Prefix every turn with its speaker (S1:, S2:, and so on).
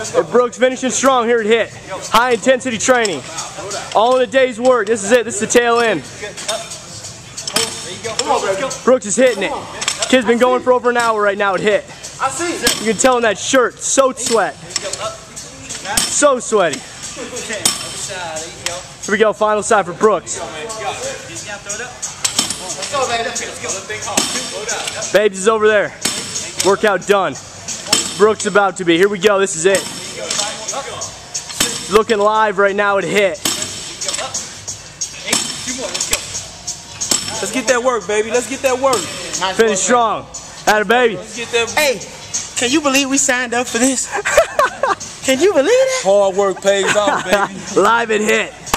S1: And Brooks finishing strong here at HIT. High intensity training. All in a day's work. This is it. This is the tail end. Brooks is hitting it. Kid's been going for over an hour right now at HIT. You can tell in that shirt. So sweat. So sweaty. Here we go. Final side for Brooks. Babes is over there. Workout done. Brooks about to be. Here we go. This is it. Looking live right now at HIT.
S2: Let's get that work, baby. Let's get that work.
S1: Finish strong. Had a baby.
S2: Let's get that
S3: Hey, can you believe we signed up for this? can you believe it?
S2: hard work pays off, baby.
S1: Live at HIT.